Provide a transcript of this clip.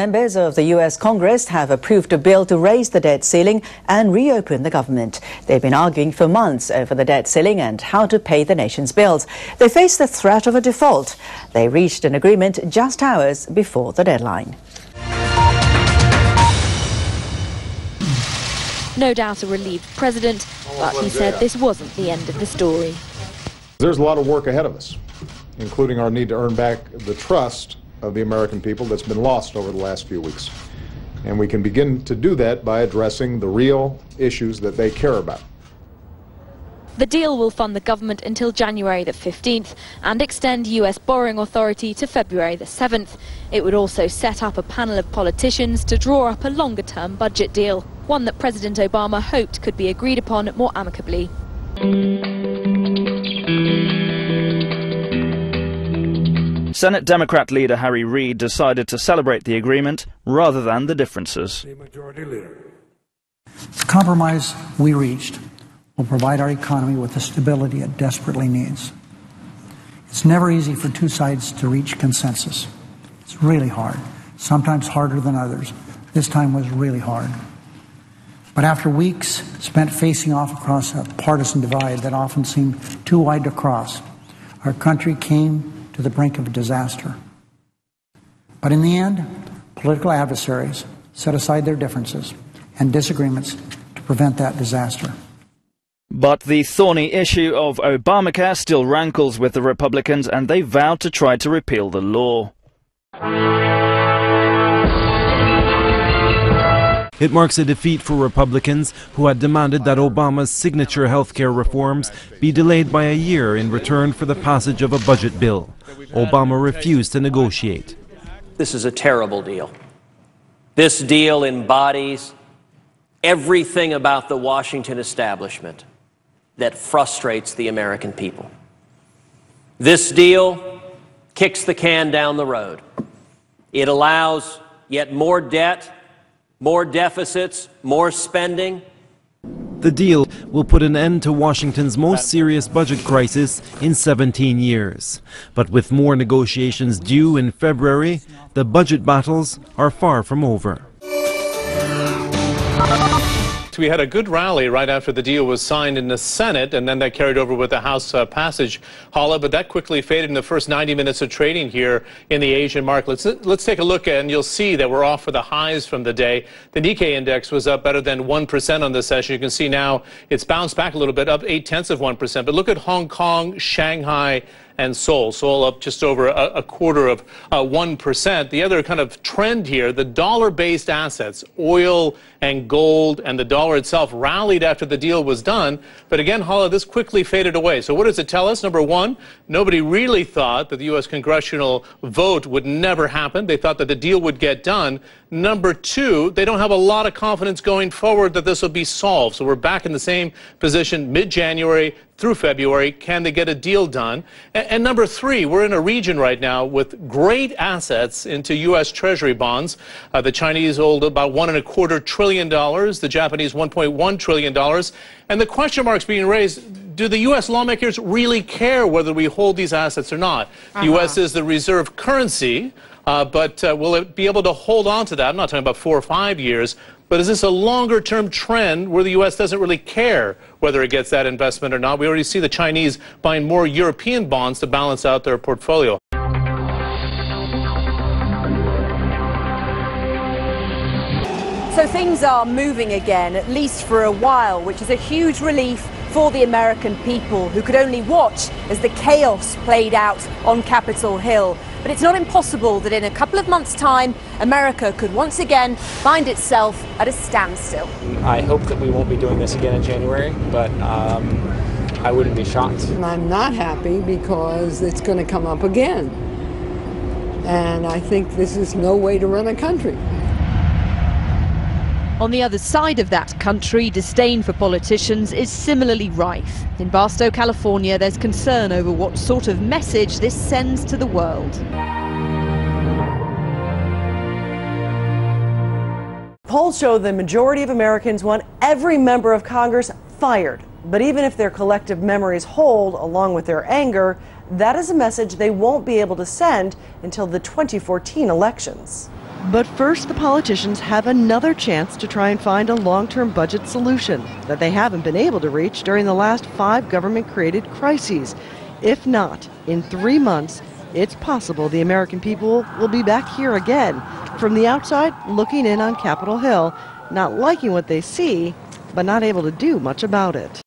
Members of the U.S. Congress have approved a bill to raise the debt ceiling and reopen the government. They've been arguing for months over the debt ceiling and how to pay the nation's bills. They face the threat of a default. They reached an agreement just hours before the deadline. No doubt a relieved president, but he said this wasn't the end of the story. There's a lot of work ahead of us, including our need to earn back the trust of the American people that's been lost over the last few weeks. And we can begin to do that by addressing the real issues that they care about. The deal will fund the government until January the 15th and extend US borrowing authority to February the 7th. It would also set up a panel of politicians to draw up a longer-term budget deal, one that President Obama hoped could be agreed upon more amicably. Senate Democrat leader Harry Reid decided to celebrate the agreement rather than the differences. The the compromise we reached will provide our economy with the stability it desperately needs. It's never easy for two sides to reach consensus. It's really hard, sometimes harder than others. This time was really hard. But after weeks spent facing off across a partisan divide that often seemed too wide to cross, our country came to the brink of disaster. But in the end, political adversaries set aside their differences and disagreements to prevent that disaster. But the thorny issue of Obamacare still rankles with the Republicans, and they vowed to try to repeal the law. It marks a defeat for Republicans who had demanded that Obama's signature health care reforms be delayed by a year in return for the passage of a budget bill. Obama refused to negotiate. This is a terrible deal. This deal embodies everything about the Washington establishment that frustrates the American people. This deal kicks the can down the road. It allows yet more debt more deficits, more spending. The deal will put an end to Washington's most serious budget crisis in 17 years. But with more negotiations due in February, the budget battles are far from over. We had a good rally right after the deal was signed in the Senate, and then that carried over with the House uh, passage, Hala, but that quickly faded in the first 90 minutes of trading here in the Asian market. Let's, let's take a look, and you'll see that we're off for the highs from the day. The Nikkei index was up better than 1% on the session. You can see now it's bounced back a little bit, up 8 tenths of 1%. But look at Hong Kong, Shanghai, and Seoul. Seoul up just over a, a quarter of uh, 1%. The other kind of trend here, the dollar-based assets, oil and gold and the dollar itself rallied after the deal was done. But again, Hala, this quickly faded away. So what does it tell us? Number one, nobody really thought that the U.S. congressional vote would never happen. They thought that the deal would get done. Number two, they don't have a lot of confidence going forward that this will be solved. So we're back in the same position mid-January through February. Can they get a deal done? And, and, number three, we're in a region right now with great assets into U.S. Treasury bonds. Uh, the Chinese hold about one and a quarter trillion dollars, the Japanese 1.1 trillion dollars. And the question marks being raised, do the U.S. lawmakers really care whether we hold these assets or not? Uh -huh. The U.S. is the reserve currency. Uh, but uh, will it be able to hold on to that? I'm not talking about four or five years, but is this a longer term trend where the U.S. doesn't really care whether it gets that investment or not? We already see the Chinese buying more European bonds to balance out their portfolio. So things are moving again, at least for a while, which is a huge relief for the American people who could only watch as the chaos played out on Capitol Hill. But it's not impossible that in a couple of months' time, America could once again find itself at a standstill. I hope that we won't be doing this again in January, but um, I wouldn't be shocked. I'm not happy because it's going to come up again. And I think this is no way to run a country. On the other side of that country, disdain for politicians is similarly rife. In Barstow, California, there's concern over what sort of message this sends to the world. Polls show the majority of Americans want every member of Congress fired. But even if their collective memories hold, along with their anger, that is a message they won't be able to send until the 2014 elections. But first, the politicians have another chance to try and find a long term budget solution that they haven't been able to reach during the last five government created crises. If not, in three months, it's possible the American people will be back here again, from the outside looking in on Capitol Hill, not liking what they see, but not able to do much about it.